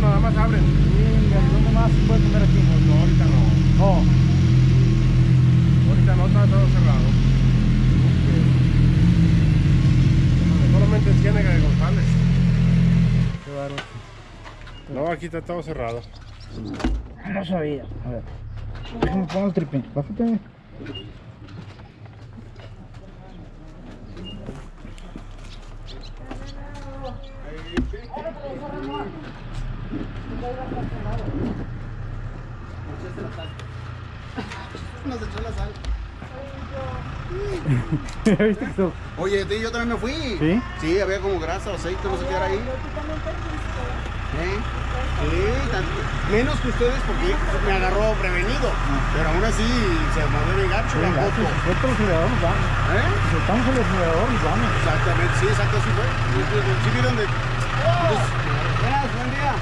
nada más abren. ¿Y más se puede comer aquí? No, ahorita no. No. Ahorita no, está todo cerrado. Solamente es Ciénaga de González. Qué baro. No, aquí está todo cerrado. No sabía. A ver. Déjame poner el tripín. Bájate. Nos echó la sal. ¿Viste que eso? Oye, sí, yo también me fui. ¿Sí? Sí, había como grasa, aceite, no sé qué era ahí. ¿Eh? Sí, tan- menos que ustedes porque me agarró prevenido. Pero aún así se movió mi gacho Sí, la ya, moto. si suelta el acelerador, nos vamos. ¿Eh? Soltamos el acelerador, nos vamos. Exactamente, sí, exacto, así fue. Sí, vieron de. Pues, buenas, buen día.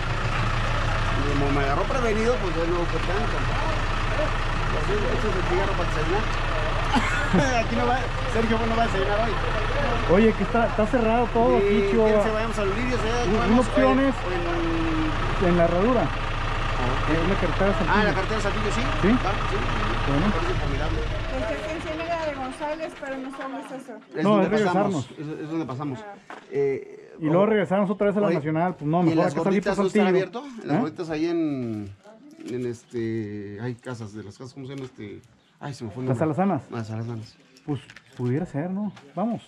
Como me agarró prevenido, pues ya no fue tanto. Así, echas el cigarro para desayunar. Aquí no va, Sergio no va a desayunar hoy. Oye, que está, está cerrado todo aquí, ¿quieren Chihuahua. que vayamos a los lirios? eh? Un- Vamos, unos peones. en- En la herradura. Es la carretera Ah, Saltillo. la cartera Saltillo, sí. ¿Sí? Ah, sí. Bueno. Parece formidable. En Ciénaga de González, pero no sabemos eso. Es No, donde es regresarnos. pasamos. Es, es donde pasamos. Eh, Y luego regresamos otra vez a la Oye, nacional. Pues no, ¿Y en mejor las acá por no están abiertos? En las ¿Eh? gorditas ahí en, en este... Hay casas, de las casas, ¿cómo se llama este? Ay, se me fue el Las nombre. alazanas. Las Salazanas. Pues pudiera ser, ¿no? Vamos,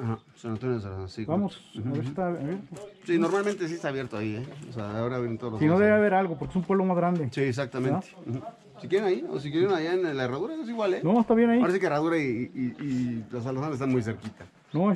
Ajá, San Antonio de Salazanas, sí. vamos. A ver si está abierto. Sí, normalmente sí está abierto ahí, ¿eh? O sea, ahora abren todos los Si no debe haber algo, porque es un pueblo más grande. Sí, exactamente. Si quieren ahí, o si quieren allá en la herradura, es igual, ¿eh? No, está bien ahí. Parece que herradura y, y, y las alazanas están muy cerquita. No,